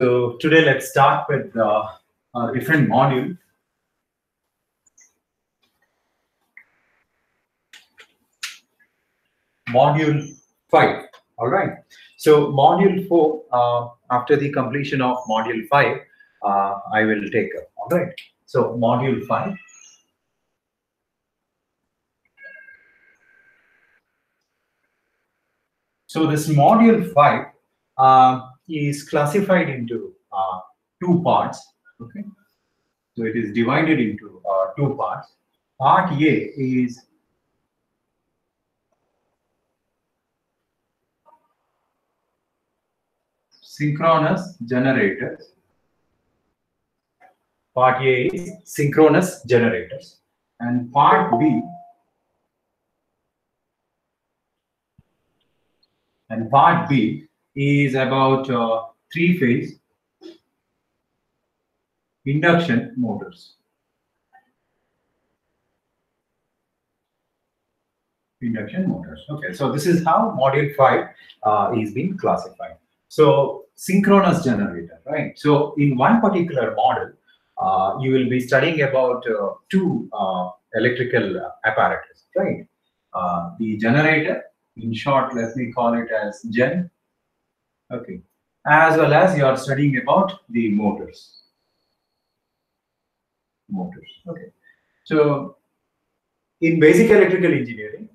So today let's start with uh, a different module. Module 5, all right. So module 4, uh, after the completion of module 5, uh, I will take all right. So module 5. So this module 5 uh, is classified into uh, two parts. Okay, so it is divided into uh, two parts. Part A is synchronous generators. Part A is synchronous generators, and part B and part B is about uh, three phase induction motors. Induction motors. Okay, so this is how module 5 uh, is being classified. So synchronous generator, right? So in one particular model, uh, you will be studying about uh, two uh, electrical apparatus, right? Uh, the generator, in short, let me call it as gen, okay, as well as you are studying about the motors. Motors, okay. So in basic electrical engineering,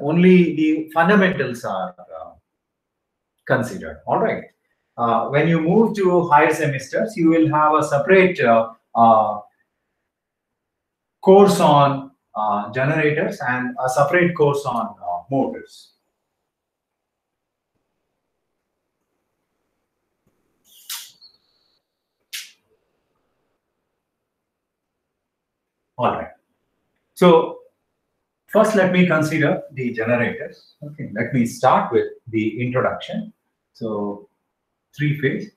only the fundamentals are uh, considered, all right. Uh, when you move to higher semesters, you will have a separate uh, uh, course on uh, generators and a separate course on uh, motors. All right. So first, let me consider the generators. Okay, let me start with the introduction. So three phase.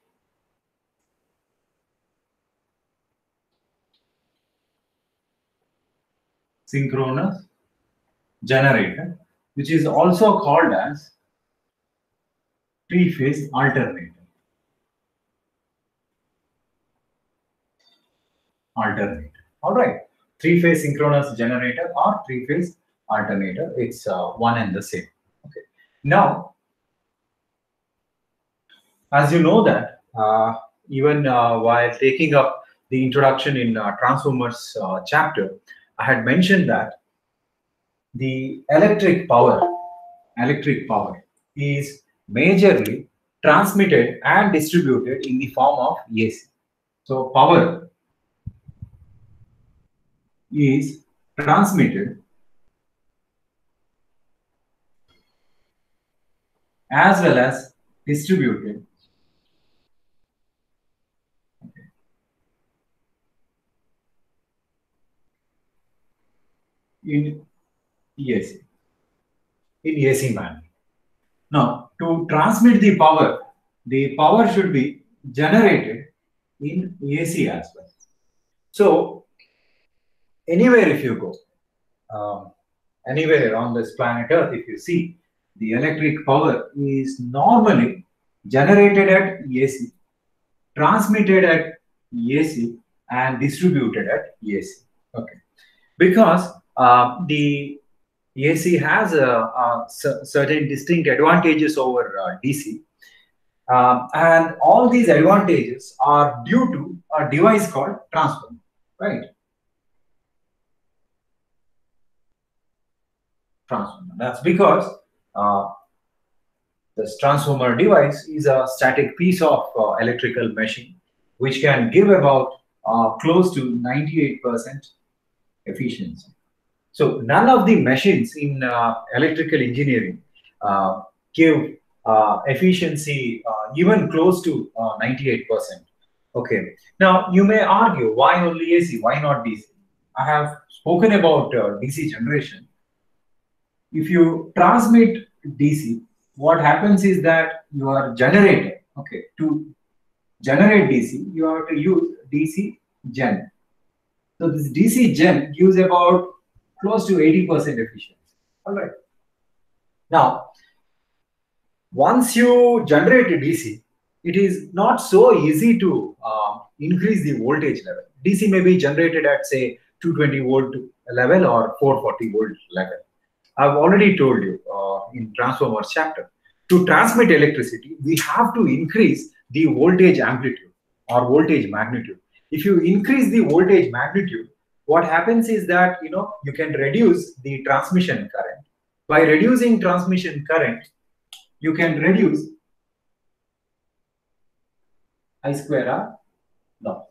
Synchronous generator, which is also called as three phase alternator. Alternator. All right. Three phase synchronous generator or three phase alternator. It's uh, one and the same. Okay. Now, as you know that uh, even uh, while taking up the introduction in uh, transformers uh, chapter i had mentioned that the electric power electric power is majorly transmitted and distributed in the form of ac so power is transmitted as well as distributed in AC, in AC manner. Now, to transmit the power, the power should be generated in AC as well. So, anywhere if you go, um, anywhere on this planet Earth, if you see, the electric power is normally generated at AC, transmitted at AC, and distributed at AC. Okay, because uh, the AC has a, a certain distinct advantages over uh, DC. Um, and all these advantages are due to a device called transformer, right? Transformer. That's because uh, this transformer device is a static piece of uh, electrical machine which can give about uh, close to 98% efficiency. So none of the machines in uh, electrical engineering uh, give uh, efficiency even close to 98%. Okay. Now you may argue why only AC, why not DC? I have spoken about DC generation. If you transmit DC, what happens is that your generator, okay, to generate DC, you have to use DC gen. So this DC gen gives about close to 80% efficiency. All right. Now, once you generate a DC, it is not so easy to uh, increase the voltage level. DC may be generated at say 220 volt level or 440 volt level. I've already told you uh, in transformers chapter. To transmit electricity, we have to increase the voltage amplitude or voltage magnitude. If you increase the voltage magnitude, what happens is that you know you can reduce the transmission current. By reducing transmission current, you can reduce I square R loss.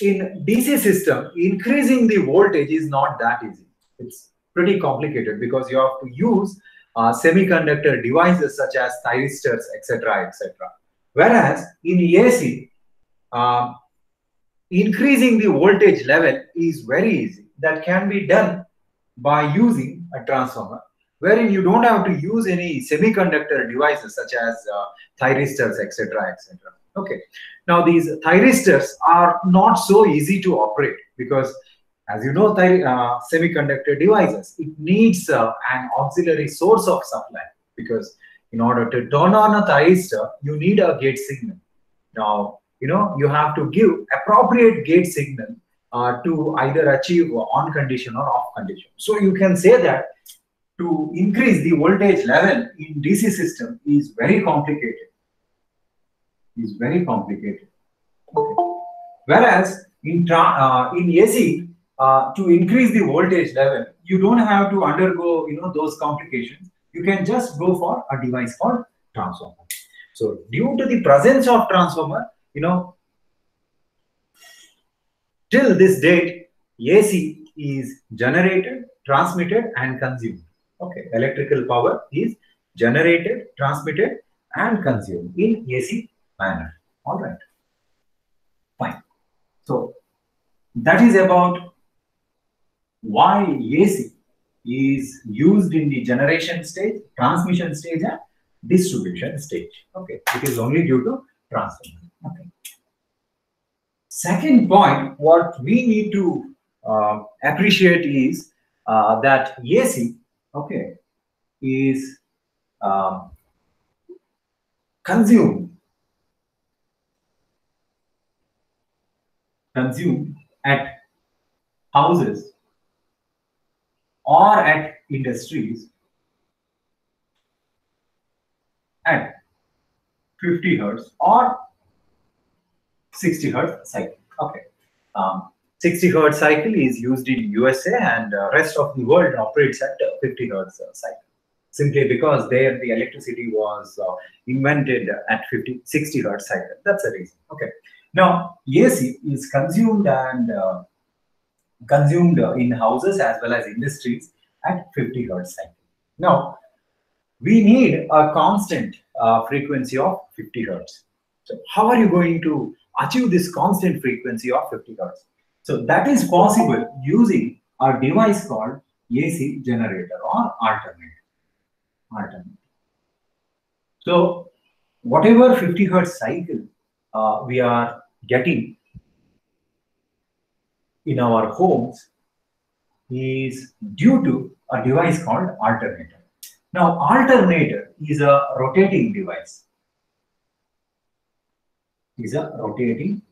In DC system, increasing the voltage is not that easy. It's pretty complicated because you have to use uh, semiconductor devices such as thyristors, etc., etc. Whereas in AC, uh, increasing the voltage level is very easy. That can be done by using a transformer, wherein you don't have to use any semiconductor devices such as uh, thyristors, etc., etc. Okay. Now these thyristors are not so easy to operate because, as you know, uh, semiconductor devices it needs uh, an auxiliary source of supply because in order to turn on a thyristor, you need a gate signal. Now you know you have to give appropriate gate signal uh, to either achieve on condition or off condition. So you can say that to increase the voltage level in DC system is very complicated. Is very complicated. Okay. Whereas in uh, in AC, uh, to increase the voltage level, you don't have to undergo you know those complications. You can just go for a device called transformer. So due to the presence of transformer, you know, till this date, AC is generated, transmitted, and consumed. Okay, electrical power is generated, transmitted, and consumed in AC manner. All right. Fine. So that is about why AC is used in the generation stage, transmission stage, and distribution stage. Okay, it is only due to transformation. Okay. Second point, what we need to uh, appreciate is uh, that AC, okay, is um, consumed consumed at houses or at industries at 50 hertz or 60 hertz cycle. Okay. Um, 60 hertz cycle is used in USA and uh, rest of the world operates at 50 hertz uh, cycle. Simply because there the electricity was uh, invented at 50, 60 hertz cycle. That's the reason. Okay. Now AC is consumed and uh, consumed in houses as well as industries at 50 hertz cycle. Now we need a constant uh, frequency of 50 hertz. So how are you going to achieve this constant frequency of 50 hertz. So that is possible using a device called AC generator or alternator. So whatever 50 hertz cycle uh, we are getting in our homes is due to a device called alternator. Now alternator is a rotating device is a rotating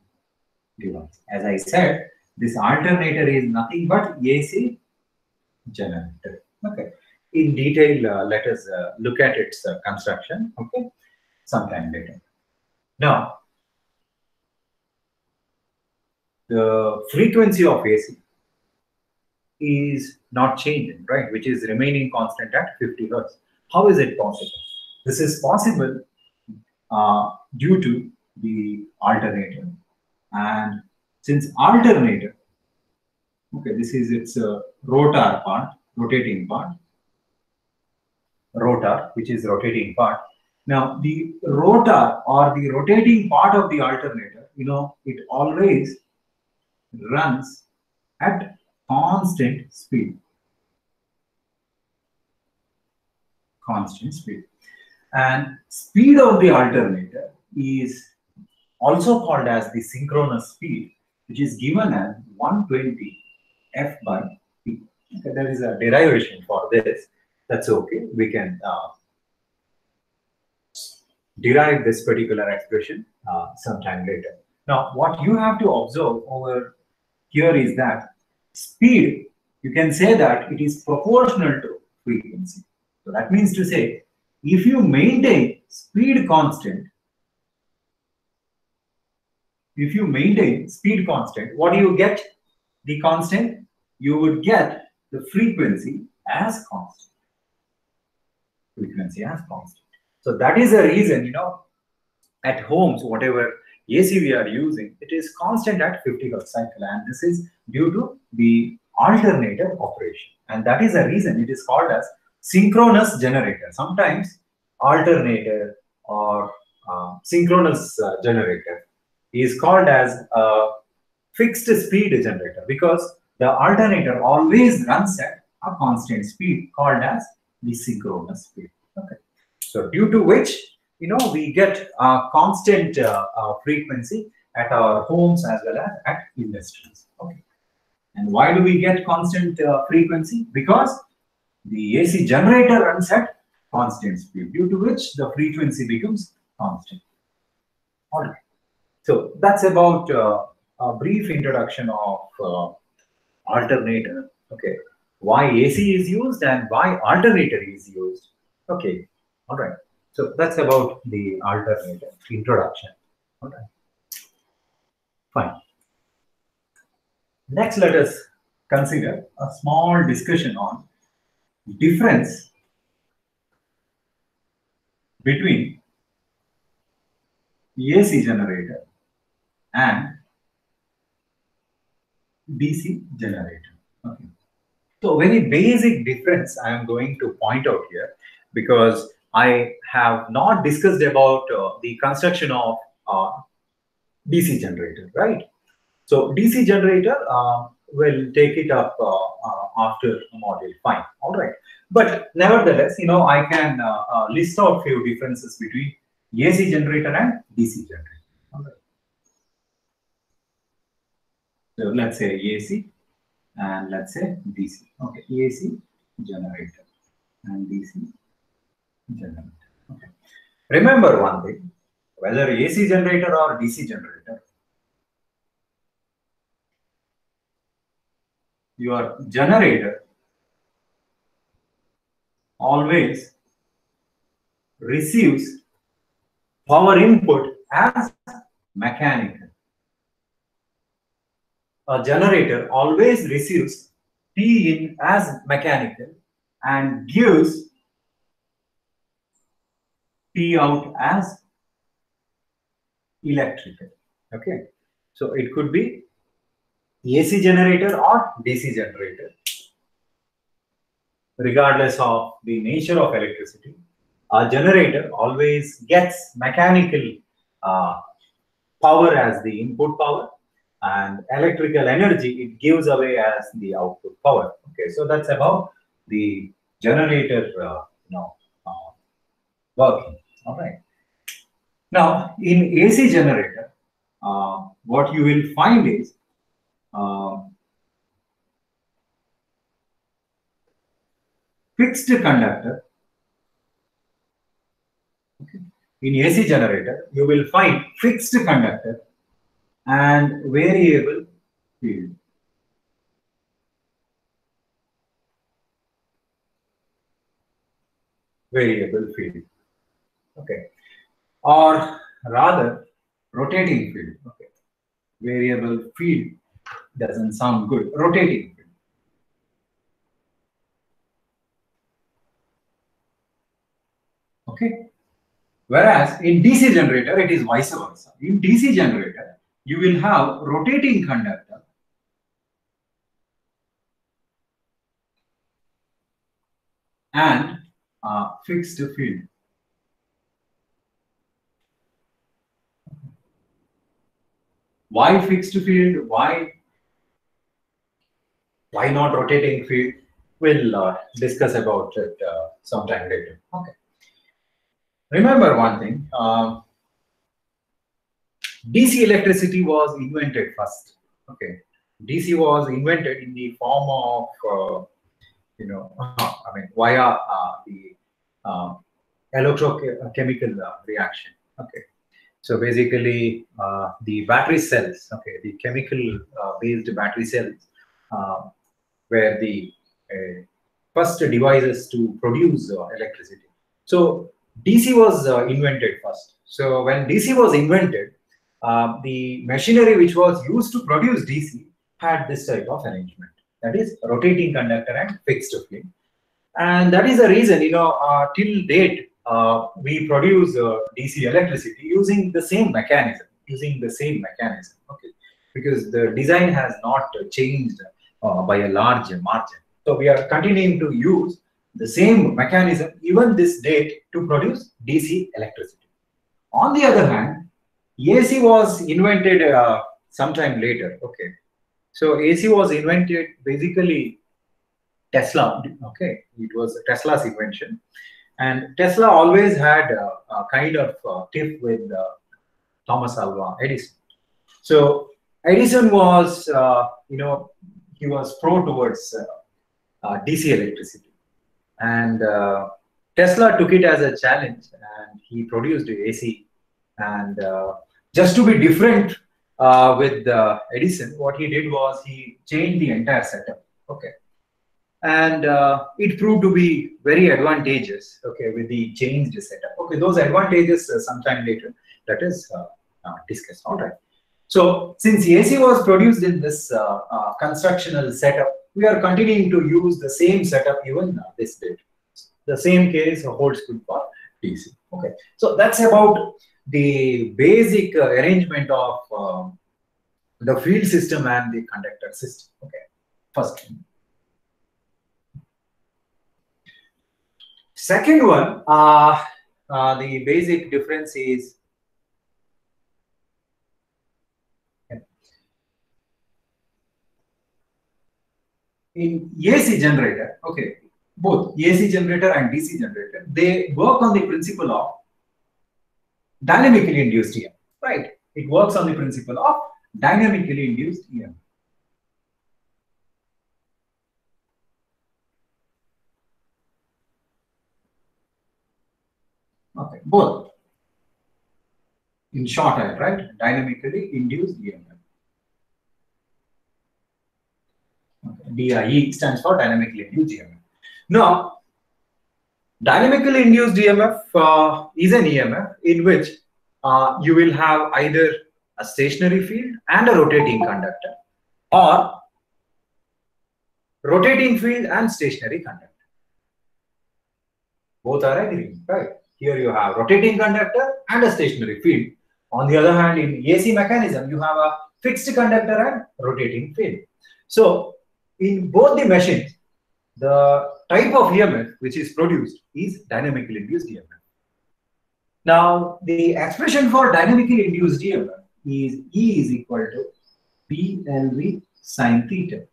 device. As I said, this alternator is nothing but AC generator. Okay. In detail, uh, let us uh, look at its uh, construction. Okay. Sometime later. Now, the frequency of AC is not changing, right? Which is remaining constant at 50 hertz. How is it possible? This is possible uh, due to the alternator. And since alternator, okay, this is its uh, rotor part, rotating part, rotor, which is rotating part. Now, the rotor or the rotating part of the alternator, you know, it always runs at constant speed. Constant speed. And speed of the alternator is also called as the synchronous speed, which is given as 120 F by P. Okay, there is a derivation for this. That's okay. We can uh, derive this particular expression uh, sometime later. Now, what you have to observe over here is that speed, you can say that it is proportional to frequency. So that means to say, if you maintain speed constant, if you maintain speed constant, what do you get? The constant, you would get the frequency as constant. Frequency as constant. So that is the reason, you know, at homes, whatever AC we are using, it is constant at 50 Hertz cycle. And this is due to the alternator operation. And that is the reason it is called as synchronous generator. Sometimes alternator or uh, synchronous uh, generator is called as a fixed speed generator because the alternator always runs at a constant speed called as the synchronous speed. Okay. So due to which, you know, we get a constant uh, uh, frequency at our homes as well as at industries. Okay. And why do we get constant uh, frequency? Because the AC generator runs at constant speed, due to which the frequency becomes constant. All right. So that's about uh, a brief introduction of uh, alternator. Okay. Why AC is used and why alternator is used. Okay. All right. So that's about the alternator introduction. Fine. Next, let us consider a small discussion on difference between AC generator and DC generator. Okay. So very basic difference I am going to point out here because I have not discussed about uh, the construction of uh, DC generator, right? So DC generator uh, will take it up after module, fine, all right. But nevertheless, you know, I can list out few differences between AC generator and DC generator. So let's say AC and let's say DC. Okay, AC generator and DC generator. Okay. Remember one thing, whether AC generator or DC generator, your generator always receives power input as mechanical. A generator always receives P in as mechanical and gives P out as electrical. Okay, so it could be AC generator or DC generator, regardless of the nature of electricity. A generator always gets mechanical uh, power as the input power and electrical energy it gives away as the output power. Okay, so that's about the generator, uh, you know, uh, working. All right. Now, in AC generator, uh, what you will find is uh, fixed conductor. In AC generator, you will find fixed conductor and variable field. Variable field. Okay. Or rather, rotating field. Okay. Variable field doesn't sound good. Rotating field. Okay. Whereas in DC generator, it is vice versa. In DC generator, you will have rotating conductor and uh, fixed field. Why fixed field? Why why not rotating field? We'll uh, discuss about it uh, sometime later. Okay. Remember one thing. Uh, DC electricity was invented first. Okay. DC was invented in the form of, uh, you know, I mean, via uh, the uh, electrochemical reaction. Okay. So basically, uh, the battery cells, okay, the chemical uh, battery cells, uh, were the uh, first devices to produce uh, electricity. So DC was invented first. So when DC was invented, the machinery which was used to produce DC had this type of arrangement. That is rotating conductor and fixed flame. And that is the reason, you know, till date, uh, we produce uh, DC electricity using the same mechanism, using the same mechanism, okay? Because the design has not changed uh, by a large margin. So we are continuing to use the same mechanism even this date to produce DC electricity. On the other hand, AC was invented uh, sometime later, okay? So AC was invented basically Tesla, okay? It was Tesla's invention and Tesla always had a, a kind of uh, tiff with uh, Thomas Alva Edison. So Edison was, uh, you know, he was pro towards uh, uh, DC electricity. And uh, Tesla took it as a challenge and he produced AC. And just to be different with Edison, what he did was he changed the entire setup. Okay and uh, it proved to be very advantageous. Okay with the changed setup. Okay those advantages uh, sometime later that is uh, uh discussed. All right. So since ac was produced in this uh, uh, constructional setup we are continuing to use the same setup even this date the same case holds good for dc okay. So that's about the basic arrangement of um, the field system and the conductor system. Okay. First Second one, uh, uh, the basic difference is in AC generator, okay, both AC generator and DC generator, they work on the principle of dynamically induced EMF, right? It works on the principle of dynamically induced EMF. Okay, both. In shorthand, right? Dynamically induced EMF. DIE stands for dynamically induced EMF. Now, dynamically induced EMF uh, is an EMF in which uh, you will have either a stationary field and a rotating conductor or rotating field and stationary conductor. Both are agreeing, right? Here you have rotating conductor and a stationary field. On the other hand, in AC mechanism, you have a fixed conductor and rotating field. So in both the machines, the type of EMF which is produced is dynamically induced EMF. Now, the expression for dynamically induced EMF is E is equal to BLV sine theta.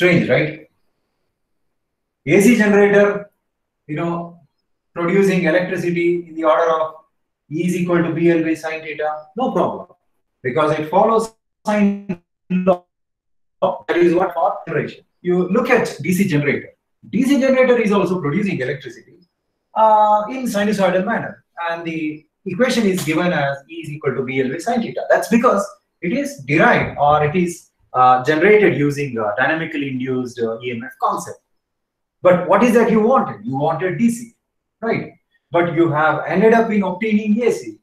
Strange, right? AC generator, you know, producing electricity in the order of E is equal to BL by sine theta, no problem. Because it follows sine law. That is what for generation. You look at DC generator. DC generator is also producing electricity uh, in sinusoidal manner. And the equation is given as E is equal to BL by sine theta. That's because it is derived or it is generated using uh, dynamically induced uh, EMF concept. But what is that you wanted? You wanted DC, right? But you have ended up in obtaining AC,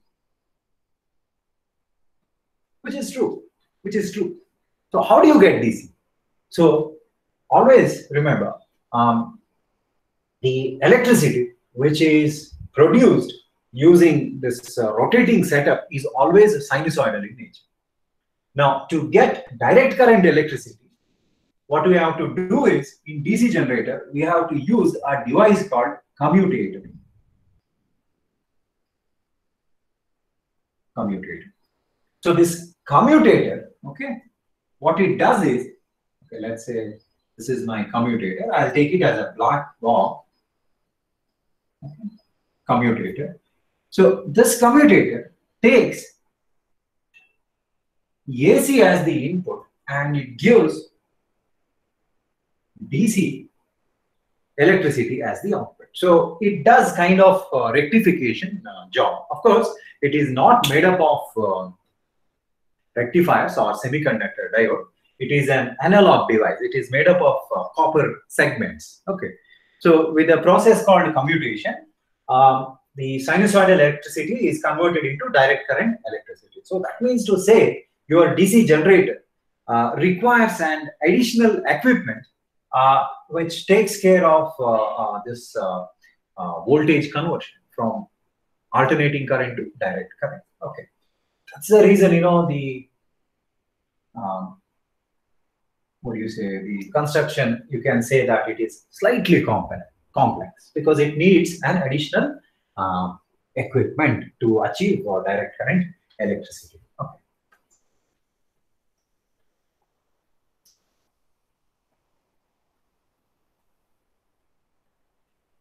which is true, which is true. So how do you get DC? So always remember um, the electricity which is produced using this uh, rotating setup is always sinusoidal in nature. Now, to get direct current electricity, what we have to do is, in DC generator, we have to use a device called commutator. Commutator. So this commutator, okay, what it does is, okay, let's say this is my commutator. I'll take it as a black box. Okay. Commutator. So this commutator takes AC as the input and it gives DC electricity as the output. So it does kind of uh, rectification uh, job. Of course, it is not made up of uh, rectifiers or semiconductor diode. It is an analog device. It is made up of uh, copper segments. Okay. So with a process called commutation, um, the sinusoidal electricity is converted into direct current electricity. So that means to say your DC generator uh, requires an additional equipment uh, which takes care of uh, uh, this uh, voltage conversion from alternating current to direct current. Okay, that's the reason you know the um, what do you say the construction you can say that it is slightly complex complex because it needs an additional uh, equipment to achieve uh, direct current electricity.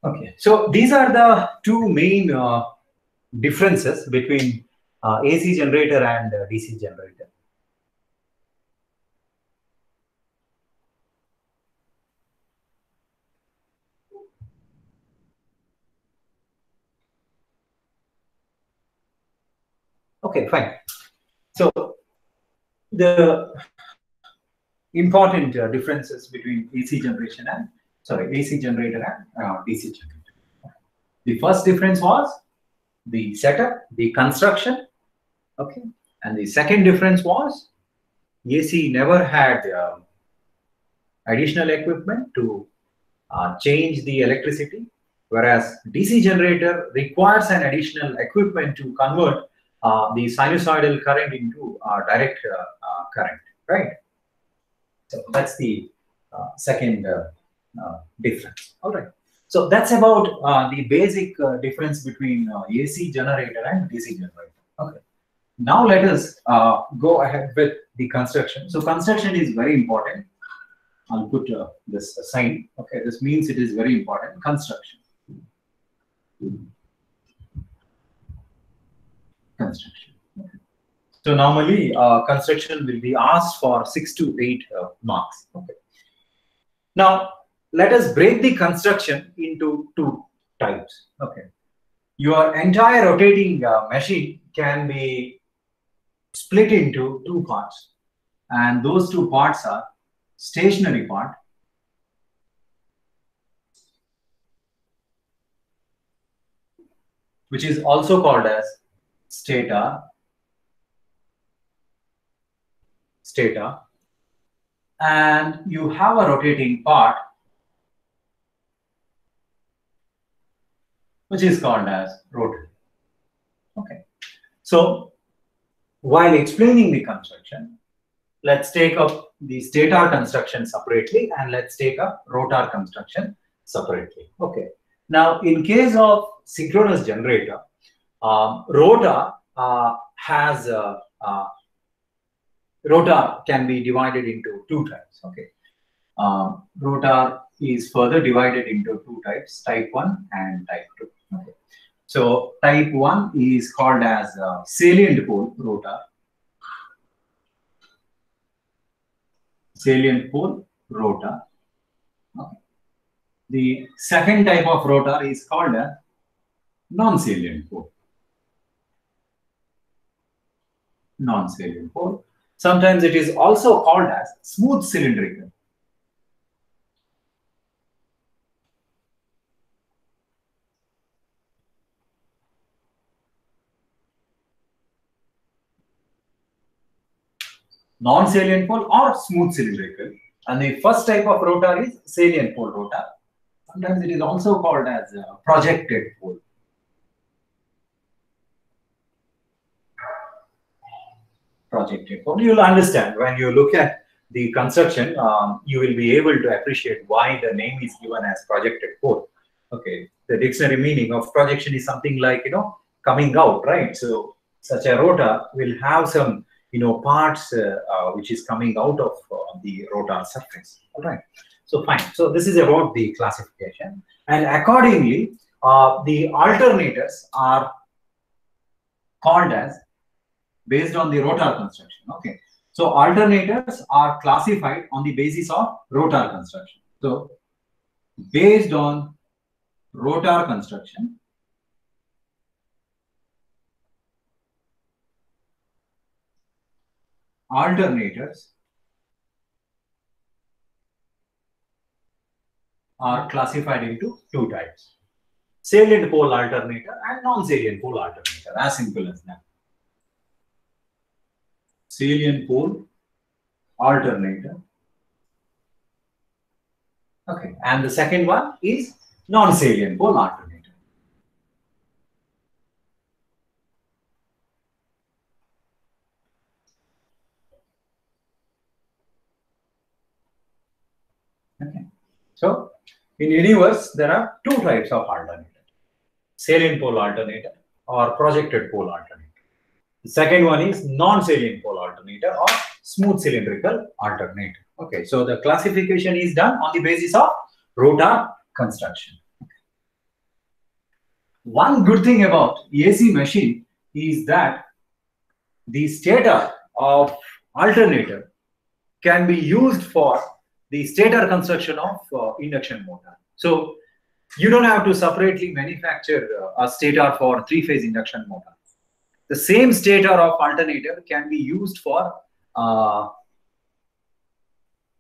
Okay. So these are the two main uh, differences between uh, AC generator and uh, DC generator. Okay, fine. So the important uh, differences between AC generation and sorry AC generator and uh, DC generator. The first difference was the setup, the construction. Okay, and the second difference was AC never had uh, additional equipment to uh, change the electricity, whereas DC generator requires an additional equipment to convert uh, the sinusoidal current into uh, direct uh, uh, current, right? So that's the second difference. All right. So that's about the basic difference between AC generator and DC generator. Okay. Now let us go ahead with the construction. So construction is very important. I'll put uh, this sign. Okay, this means it is very important. Construction construction. So normally uh, construction will be asked for six to eight uh, marks. Okay. Now let us break the construction into two types. Okay. Your entire rotating uh, machine can be split into two parts, and those two parts are stationary part which is also called as stator, stator, and you have a rotating part which is called as rotor. Okay. So while explaining the construction, let's take up the stator construction separately and let's take up rotor construction separately. Okay. Now, in case of synchronous generator, um, rotor uh, has uh, uh, rotor can be divided into two types. Okay, um, rotor is further divided into two types: type one and type two. Okay, so type one is called as uh, salient pole rotor. Salient pole rotor. Okay. The second type of rotor is called a non-salient pole. non-salient pole. Sometimes it is also called as smooth cylindrical. Non-salient pole or smooth cylindrical. And the first type of rotor is salient pole rotor. Sometimes it is also called as projected pole. projected pole. You'll understand when you look at the construction, um, you will be able to appreciate why the name is given as projected pole. Okay, the dictionary meaning of projection is something like, you know, coming out, right? So such a rotor will have some, you know, parts uh, uh, which is coming out of uh, the rotor surface. All right. So fine. So this is about the classification. And accordingly, the alternators are called as based on the rotor construction. Okay. So alternators are classified on the basis of rotor construction. So based on rotor construction, alternators are classified into two types. Salient pole alternator and non-salient pole alternator as simple as that. Salient pole alternator. Okay and the second one is non-salient pole alternator okay so in universe, there are two types of alternator. Salient pole alternator or projected pole alternator. The second one is non-salient pole alternator or smooth cylindrical alternator. Okay, so the classification is done on the basis of rotor construction. One good thing about AC machine is that the stator of alternator can be used for the stator construction of uh, induction motor. So you don't have to separately manufacture uh, a stator for three-phase induction motor. The same stator of alternator can be used for uh,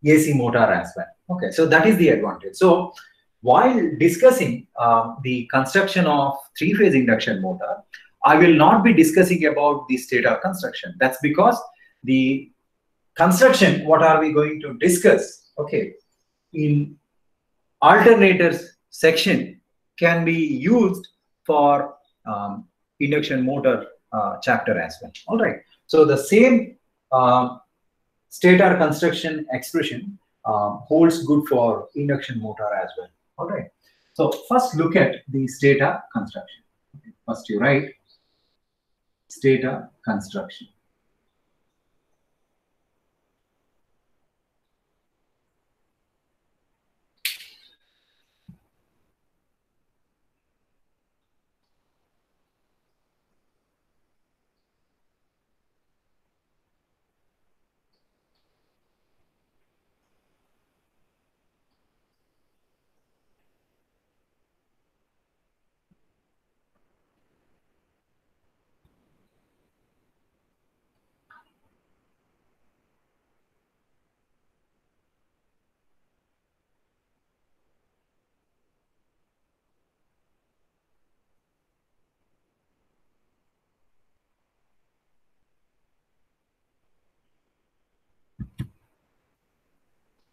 AC motor as well. Okay, so that is the advantage. So while discussing uh, the construction of three-phase induction motor, I will not be discussing about the stator construction. That's because the construction, what are we going to discuss okay, in alternators section can be used for um, induction motor uh, chapter as well. All right. So the same uh, stator construction expression um, holds good for induction motor as well. All right. So first look at the stator construction. First you write stator construction.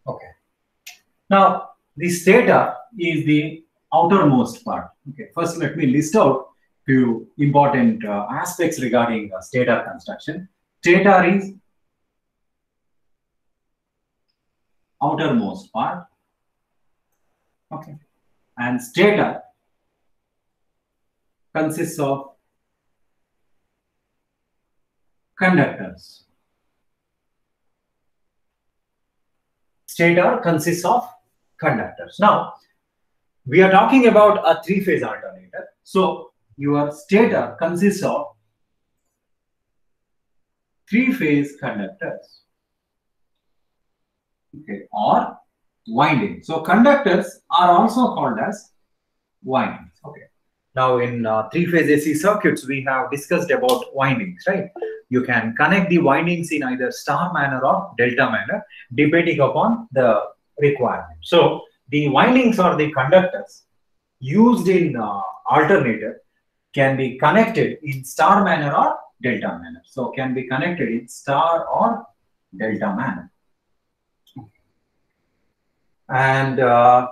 Okay. Now, the stator is the outermost part. Okay. First, let me list out few important uh, aspects regarding uh, stator construction. Stator is outermost part. Okay. And stator consists of conductors. stator consists of conductors. Now, we are talking about a three-phase alternator. So, your stator consists of three-phase conductors okay, or windings. So, conductors are also called as windings. Okay. Now, in uh, three-phase AC circuits, we have discussed about windings, right? you can connect the windings in either star manner or delta manner depending upon the requirement. So the windings or the conductors used in uh, alternator can be connected in star manner or delta manner. So can be connected in star or delta manner. And uh,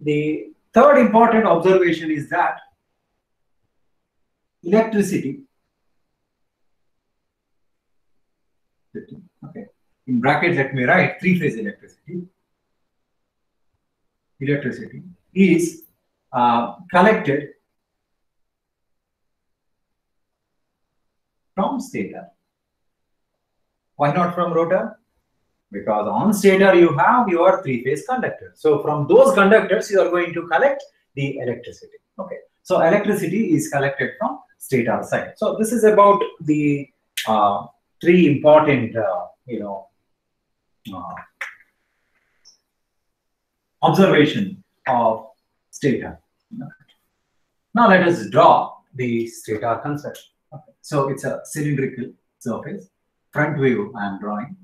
the third important observation is that electricity. In bracket, let me write three-phase electricity. Electricity is uh, collected from stator. Why not from rotor? Because on stator you have your three-phase conductor. So from those conductors you are going to collect the electricity. Okay. So electricity is collected from stator side. So this is about the uh, three important, uh, you know, Uh, observation of stator. Now let us draw the stator concept. Okay. So it's a cylindrical surface, front view I am drawing.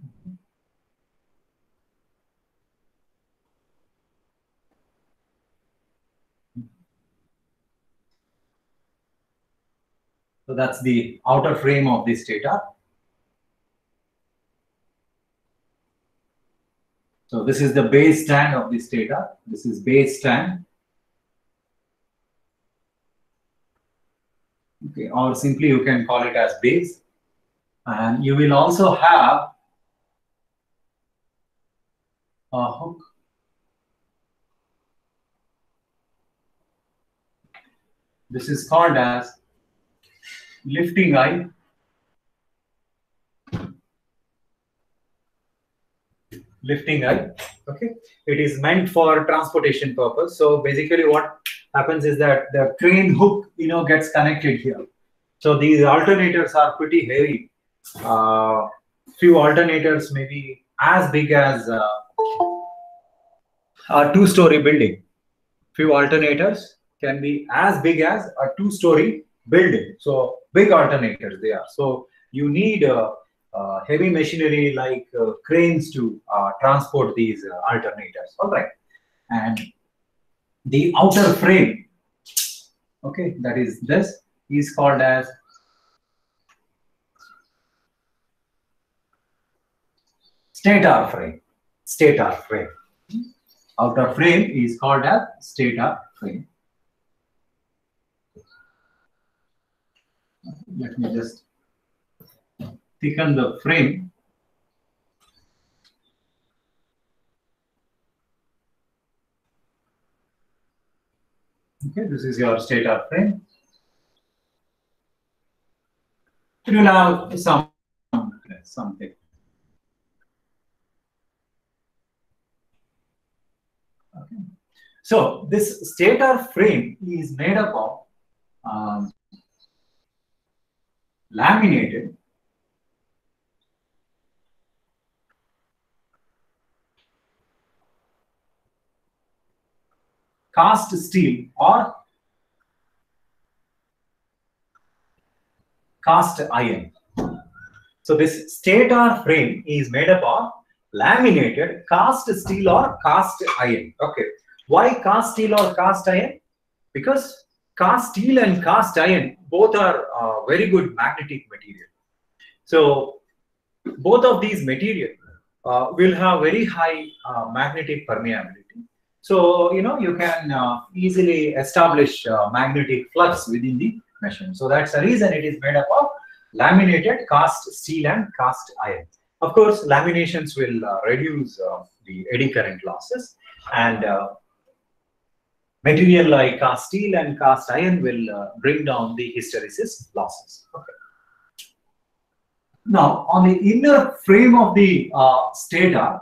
So that's the outer frame of the stator. So this is the base stand of this stator. This is base stand. Okay, or simply you can call it as base. And you will also have a hook. This is called as lifting eye. Lifting eye. Okay, it is meant for transportation purpose. So basically, what happens is that the crane hook, you know, gets connected here. So these alternators are pretty heavy. Uh, few alternators maybe as big as uh, a two-story building. Few alternators can be as big as a two-story building. So big alternators they are. So you need uh, heavy machinery like uh, cranes to uh, transport these uh, alternators. All right, and the outer frame, okay, that is this is called as stator frame. Stator frame. Outer frame is called as stator frame. let me just the frame. Okay, this is your stator frame. It have some something. Okay. So this stator frame is made up of um, laminated cast steel or cast iron. So this stator frame is made up of laminated cast steel or cast iron. Okay. Why cast steel or cast iron? Because cast steel and cast iron both are uh, very good magnetic material. So both of these material uh, will have very high uh, magnetic permeability. So you know you can uh, easily establish uh, magnetic flux within the machine. So that's the reason it is made up of laminated cast steel and cast iron. Of course, laminations will uh, reduce the eddy current losses and material like cast steel and cast iron will uh, bring down the hysteresis losses. Okay. Now, on the inner frame of the uh, stator,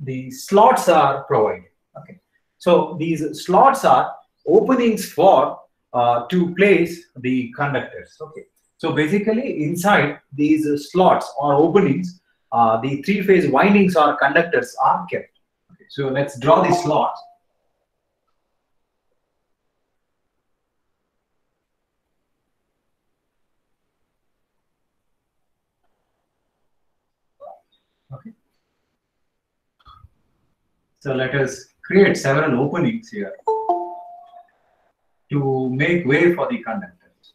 the slots are provided. Okay. So these slots are openings for uh, to place the conductors. Okay. So basically, inside these slots or openings, uh, the three-phase windings or conductors are kept. Okay. So let's draw the slots. So let us create several openings here to make way for the conductors.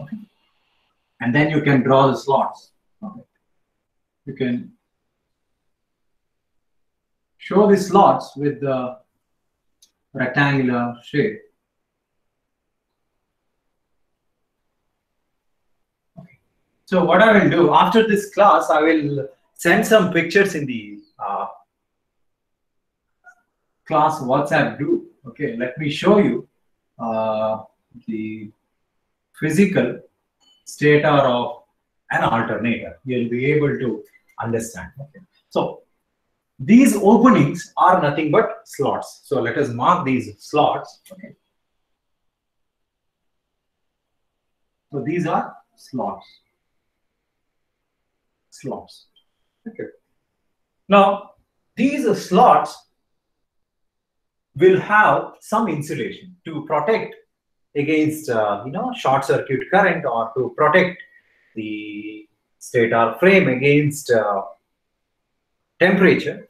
Okay. And then you can draw the slots. Okay. You can show the slots with the rectangular shape. Okay. So what I will do after this class, I will send some pictures in the uh, class WhatsApp group. Okay, let me show you uh, the physical stator of an alternator. You'll be able to understand. Okay. So these openings are nothing but slots. So let us mark these slots. Okay. So these are slots. Slots. Okay. Now, these slots will have some insulation to protect against, uh, you know, short circuit current or to protect the stator frame against uh, temperature.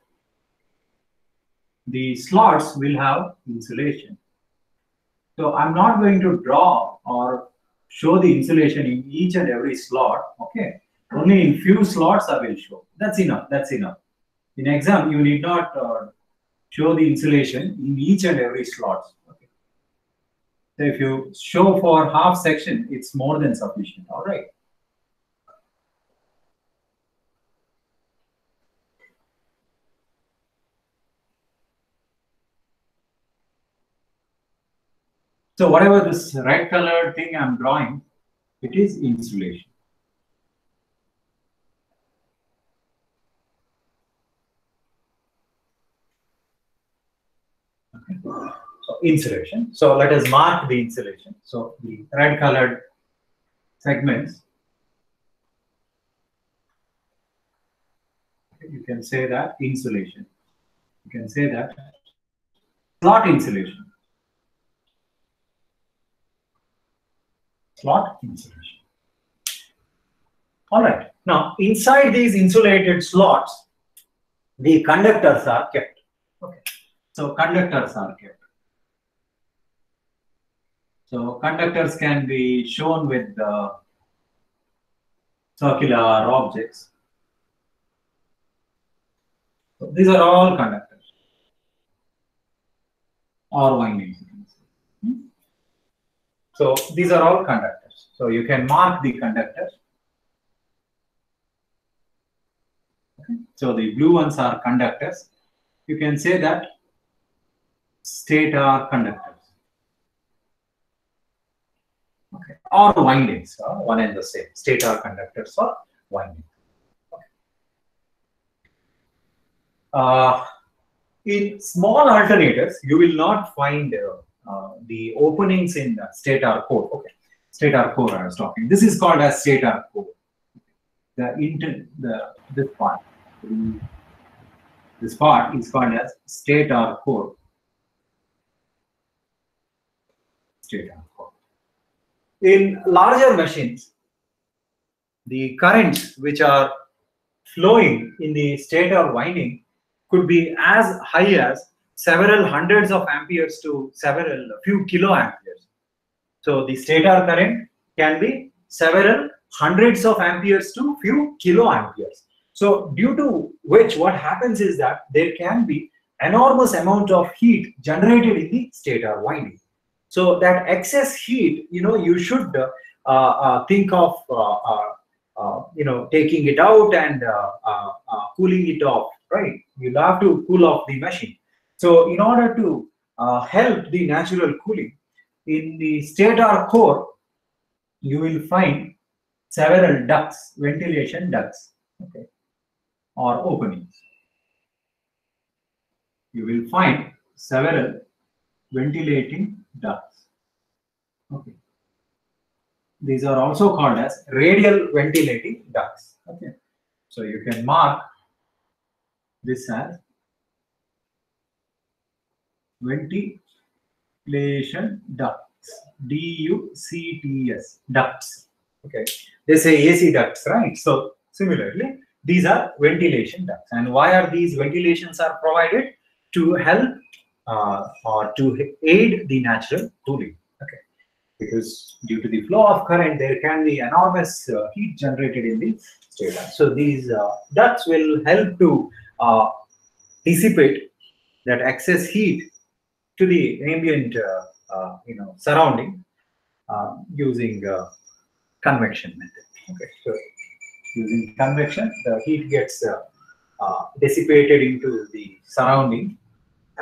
The slots will have insulation. So I'm not going to draw or show the insulation in each and every slot. Okay. Only in few slots I will show. That's enough. That's enough. In exam, you need not uh, show the insulation in each and every slot. Okay. So if you show for half section, it's more than sufficient. All right. So whatever this red colored thing I'm drawing, it is insulation. Okay. So insulation. So let us mark the insulation. So the red colored segments. You can say that insulation. You can say that slot insulation. slot insulation. All right. Now, inside these insulated slots, the conductors are kept. Okay. So, conductors are kept. So, conductors can be shown with the circular objects. So, these are all conductors or windings. Hmm? So these are all conductors. So you can mark the conductors. Okay. So the blue ones are conductors. You can say that stator conductors. Okay. Or windings, uh, one and the same. Stator conductors or winding. Uh, in small alternators, you will not find uh, uh, the openings in the stator core. Okay, stator core I was talking. This is called as stator core. The inter the this part, this part is called as stator core. Stator. In larger machines, the currents which are flowing in the stator winding could be as high as several hundreds of amperes to several few kiloamperes. So the stator current can be several hundreds of amperes to few kiloamperes. So due to which what happens is that there can be enormous amount of heat generated in the stator winding. So that excess heat, you know, you should uh, uh, think of, uh, uh, uh you know, taking it out and uh, cooling it off, right? You'll have to cool off the machine. So in order to uh, help the natural cooling, in the stator core, you will find several ducts, ventilation ducts, okay, or openings. You will find several ventilating ducts. Okay. These are also called as radial ventilating ducts. Okay. So you can mark this as ventilation ducts. D-U-C-T-S, ducts. Okay. They say AC ducts, right? So similarly, these are ventilation ducts. And why are these ventilations are provided? To help or to aid the natural cooling. Okay. Because due to the flow of current, there can be enormous uh, heat generated in the stator. So these uh, ducts will help to uh, dissipate that excess heat to the ambient uh, uh, you know surrounding uh, using convection method. Okay, so using convection, the heat gets dissipated into the surrounding,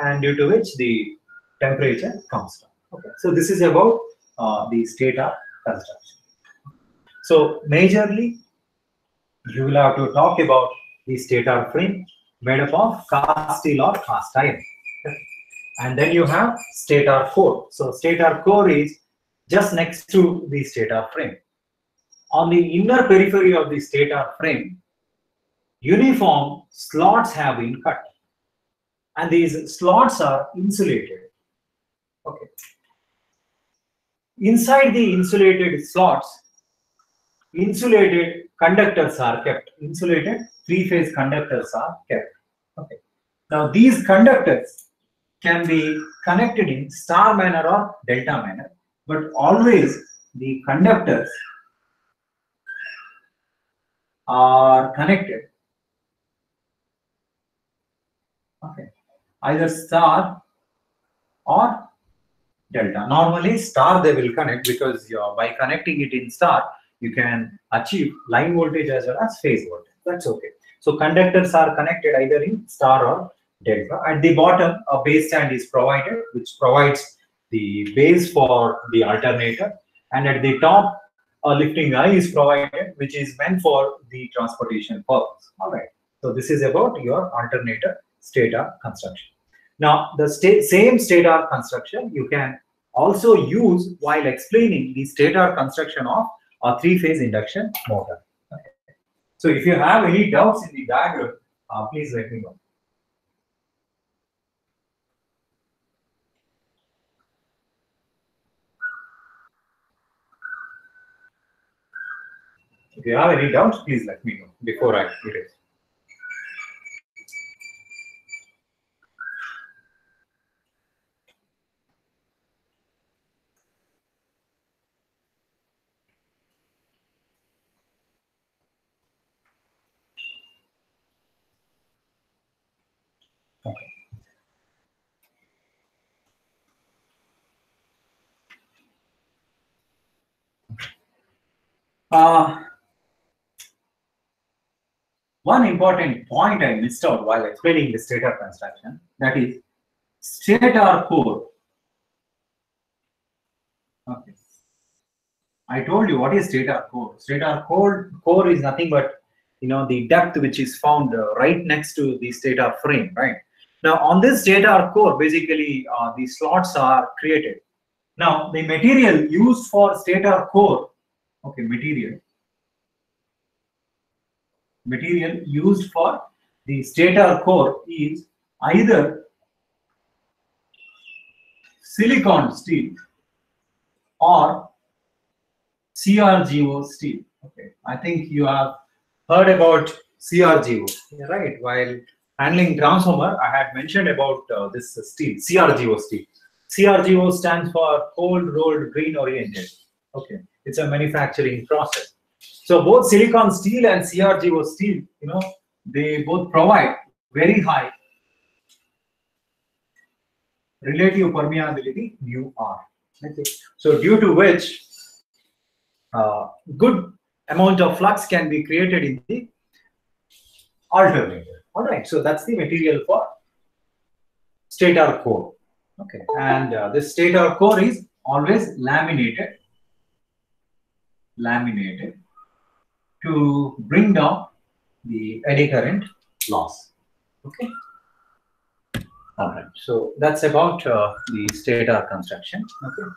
and due to which the temperature comes down. Okay, so this is about uh, the stator construction. So majorly, you will have to talk about the stator frame made up of cast steel or cast iron. And then you have state stator core. So state stator core is just next to the state stator frame. on the inner periphery of the state stator frame, uniform slots have been cut. And these slots are insulated. Okay. Inside the insulated slots, insulated conductors are kept. Insulated three-phase conductors are kept. Okay. Now these conductors can be connected in star manner or delta manner, but always the conductors are connected. Okay, either star or delta. Normally, star they will connect because uh, by connecting it in star, you can achieve line voltage as well as phase voltage. That's okay. So conductors are connected either in star or delta. At the bottom, a base stand is provided, which provides the base for the alternator. And at the top, a lifting eye is provided, which is meant for the transportation purpose. All right. So this is about your alternator stator construction. Now, the same stator construction you can also use while explaining the stator construction of a three-phase induction motor. So if you have any doubts in the diagram, uh, please let me know. If you have any doubts, please let me know before I erase. Okay. Uh, one important point I missed out while explaining the stator construction, that is stator core. Okay. I told you what is stator core. Stator core, core is nothing but you know the depth which is found uh, right next to the stator frame, right? Now on this stator core, basically uh, the slots are created. Now the material used for stator core, okay, material material used for the stator core is either silicon steel or CRGO steel. Okay, I think you have heard about CRGO, right? While handling transformer, I had mentioned about uh, this steel, CRGO steel. CRGO stands for cold rolled grain oriented. Okay, it's a manufacturing process. So both silicon steel and CRGO steel, you know, they both provide very high relative permeability mu r. Okay. So due to which uh, good amount of flux can be created in the alternator. All right. So that's the material for stator core. Okay. And uh, this stator core is always laminated. Laminated to bring down the eddy current loss. Okay. All right. So that's about uh, the stator construction. Okay.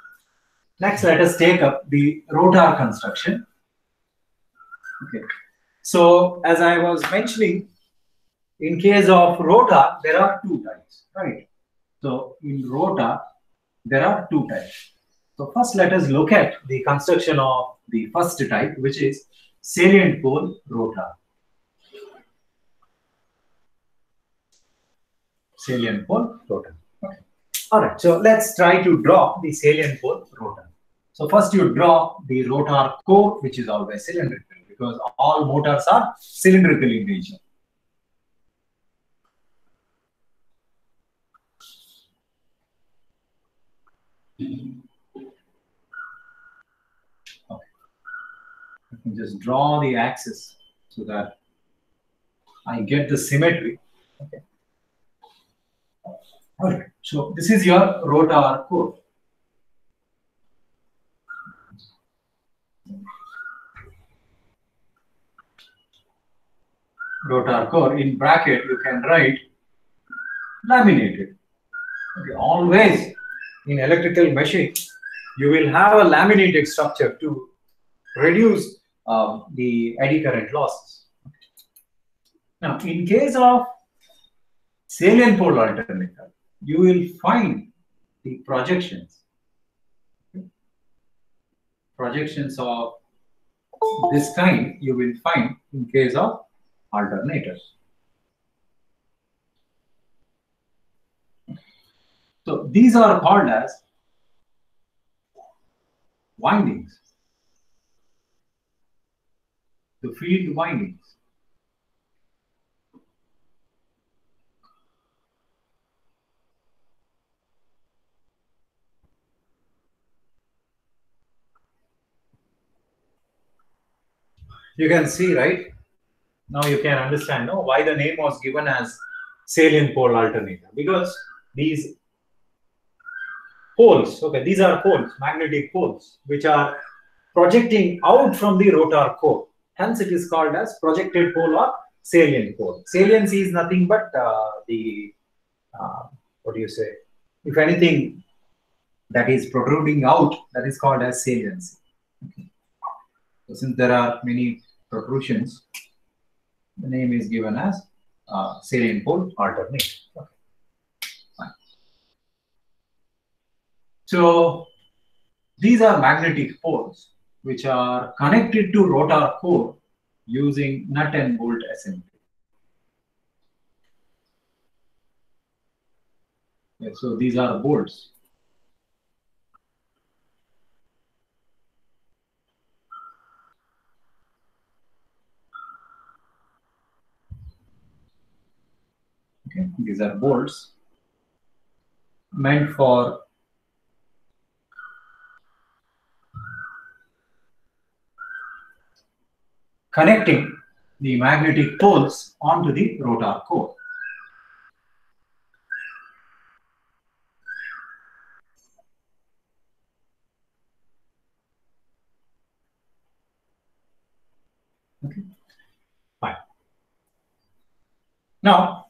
Next, let us take up the rotor construction. Okay. So as I was mentioning, in case of rotor, there are two types, right? So in rotor, there are two types. So first, let us look at the construction of the first type, which is salient pole rotor. Salient pole rotor. Okay. All right. So let's try to draw the salient pole rotor. So first you draw the rotor core, which is always cylindrical because all motors are cylindrical in nature. Just draw the axis so that I get the symmetry. Okay. All right. So this is your rotor core. Rotor core in bracket you can write laminated. Okay. Always in electrical machine you will have a laminated structure to reduce um, the eddy current losses. Now, in case of salient pole alternator, you will find the projections. Projections of this kind you will find in case of alternators. So these are called as windings, the field windings. You can see, right? Now you can understand no, why the name was given as salient pole alternator because these poles, okay, these are poles, magnetic poles, which are projecting out from the rotor core. Hence, it is called as projected pole or salient pole. Saliency is nothing but uh, the, uh, what do you say? If anything that is protruding out, that is called as saliency. Okay. So since there are many protrusions, the name is given as uh, salient pole alternate. Okay. So these are magnetic poles which are connected to rotor core using nut and bolt assembly. Yeah, so these are bolts. Okay, these are bolts meant for connecting the magnetic poles onto the rotor core. Okay, fine. Now,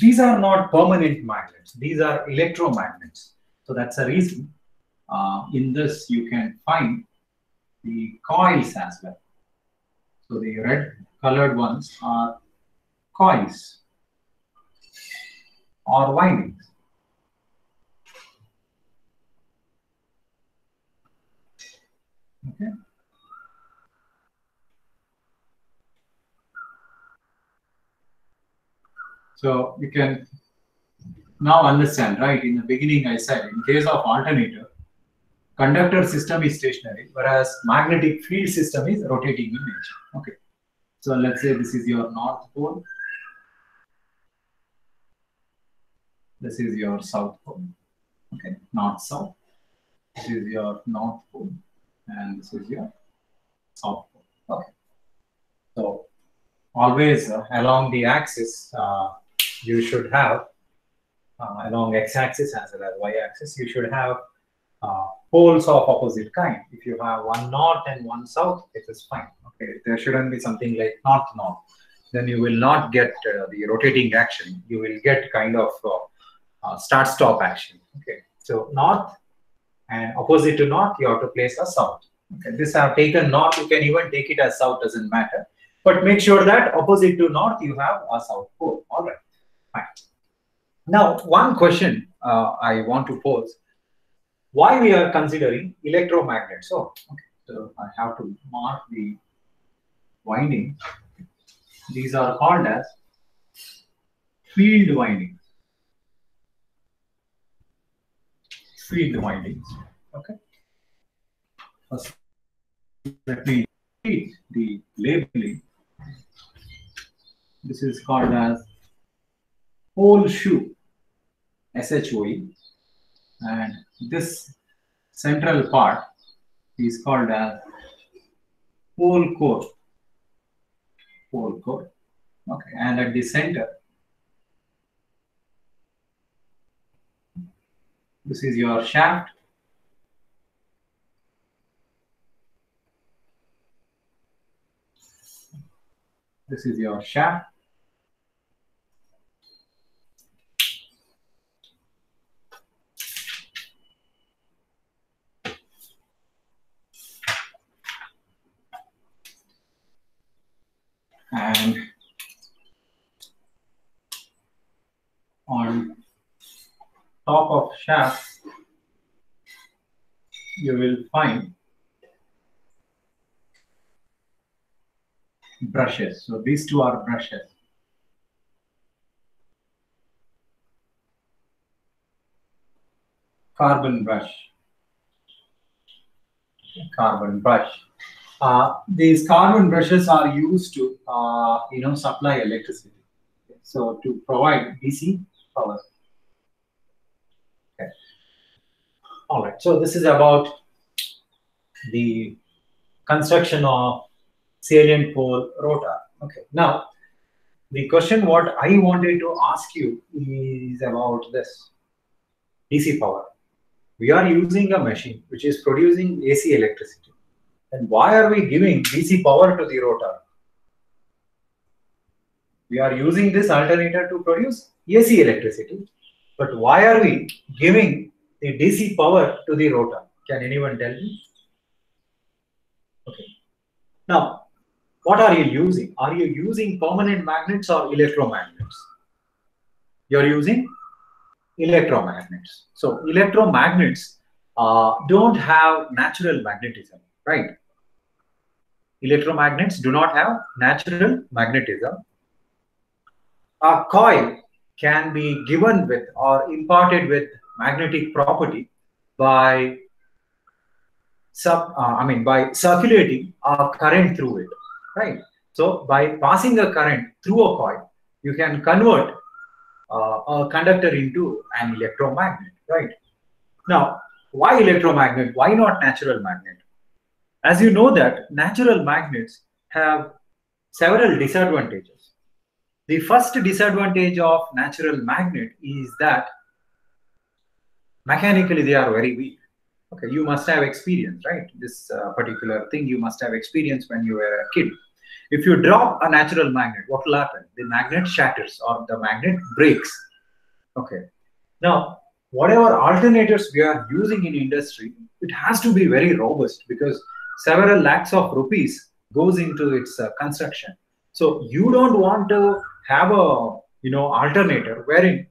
these are not permanent magnets. These are electromagnets. So that's a reason uh, in this you can find the coils as well. So the red colored ones are coils or windings. Okay. So you can now understand, right? In the beginning, I said in case of alternator, conductor system is stationary, whereas magnetic field system is rotating in nature. Okay. So let's say this is your north pole. This is your south pole. Okay, north south. This is your north pole, and this is your south pole. Okay. So always uh, along the axis, uh, you should have uh, along x-axis as well as y-axis, you should have uh, poles of opposite kind. If you have one north and one south, it is fine. Okay, there shouldn't be something like north north. Then you will not get uh, the rotating action. You will get kind of uh, uh start stop action. Okay, so north and opposite to north, you have to place a south. Okay, this have taken north. You can even take it as south. Doesn't matter. But make sure that opposite to north, you have a south pole. All right. Fine. Now, one question uh, I want to pose why we are considering electromagnets. So, okay, so I have to mark the winding. These are called as field windings. Field windings. Okay. First, let me read the labeling. This is called as pole shoe, SHOE, and this central part is called as pole core. Pole core. Okay, and at the center, this is your shaft. This is your shaft. and on top of shaft you will find brushes. So these two are brushes. Carbon brush. Carbon brush. Uh, these carbon brushes are used to, uh, you know, supply electricity. So to provide DC power. Okay. All right. So this is about the construction of salient pole rotor. Okay. Now, the question what I wanted to ask you is about this DC power. We are using a machine which is producing AC electricity. And why are we giving DC power to the rotor? We are using this alternator to produce AC electricity. But why are we giving the DC power to the rotor? Can anyone tell me? Okay. Now, what are you using? Are you using permanent magnets or electromagnets? You're using electromagnets. So electromagnets uh, don't have natural magnetism, right? Electromagnets do not have natural magnetism. A coil can be given with or imparted with magnetic property by sub, uh, I mean, by circulating a current through it right? So by passing a current through a coil, you can convert uh, a conductor into an electromagnet, right? Now, why electromagnet? Why not natural magnet? As you know that natural magnets have several disadvantages. The first disadvantage of natural magnet is that mechanically they are very weak. Okay, you must have experience, right? This uh, particular thing you must have experience when you were a kid. If you drop a natural magnet, what will happen? The magnet shatters or the magnet breaks. Okay. Now, whatever alternators we are using in industry, it has to be very robust because several lakhs of rupees goes into its uh, construction. So you don't want to have a you know alternator wherein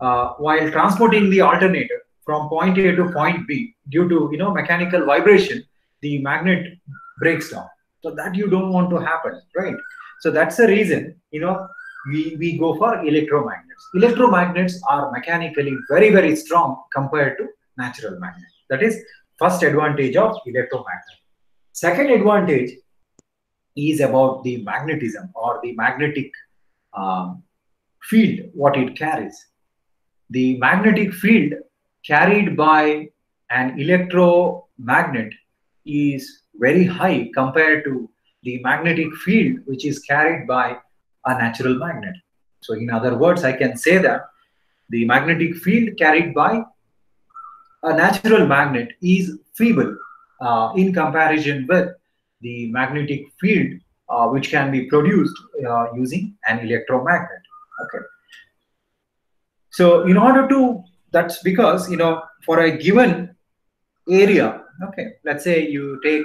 uh, while transporting the alternator from point A to point B due to you know mechanical vibration, the magnet breaks down. So that you don't want to happen, right? So that's the reason, you know, we, we go for electromagnets. Electromagnets are mechanically very, very strong compared to natural magnets. That is first advantage of electromagnet. Second advantage is about the magnetism or the magnetic um, field, what it carries. The magnetic field carried by an electromagnet is very high compared to the magnetic field which is carried by a natural magnet. So in other words, I can say that the magnetic field carried by a natural magnet is feeble uh, in comparison with the magnetic field uh, which can be produced uh, using an electromagnet. Okay. So in order to, that's because, you know, for a given area, okay, let's say you take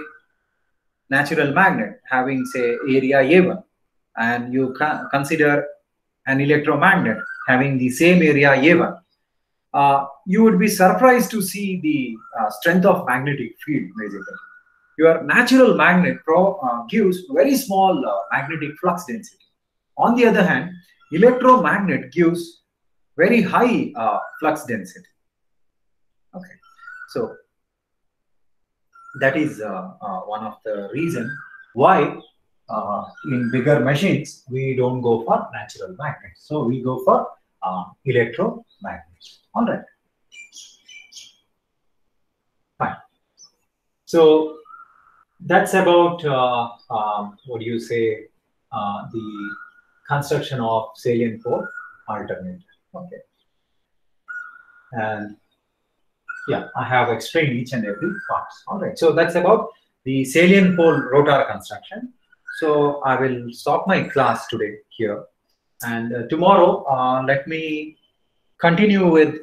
natural magnet having say area A1 and you consider an electromagnet having the same area A1, uh, you would be surprised to see the uh, strength of magnetic field basically. Your natural magnet pro, uh, gives very small uh, magnetic flux density. On the other hand, electromagnet gives very high uh, flux density. Okay, so that is uh, uh, one of the reason why uh, in bigger machines we don't go for natural magnets. So we go for electromagnets. All right. Fine. So that's about uh, um, what do you say uh, the construction of salient pole alternator okay and yeah, I have explained each and every part. All right, so that's about the salient pole rotor construction. So I will stop my class today here. And uh, tomorrow, uh, let me continue with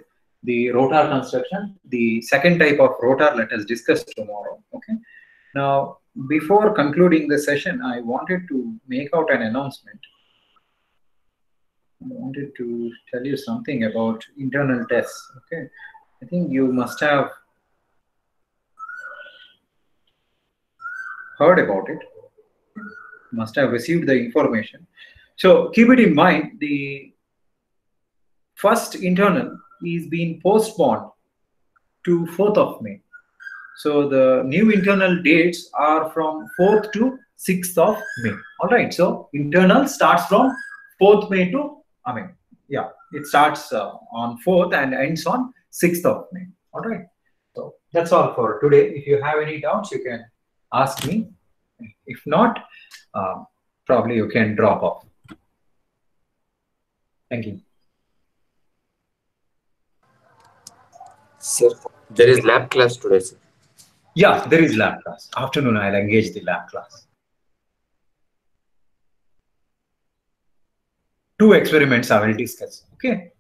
the rotor construction. The second type of rotor, let us discuss tomorrow. Okay. Now, before concluding the session, I wanted to make out an announcement. I wanted to tell you something about internal tests. Okay, I think you must have heard about it, must have received the information. So keep it in mind, the first internal is being postponed to 4th of May. So the new internal dates are from 4th to 6th of May. All right. So internal starts from 4th May to, I mean, yeah, it starts uh, on 4th and ends on 6th of May. All right. So that's all for today. If you have any doubts, you can ask me. If not, uh, probably you can drop off. Thank you. Sir, there is lab class today, sir. Yeah, there is lab class. Afternoon, I'll engage the lab class. Two experiments I will discuss. Okay.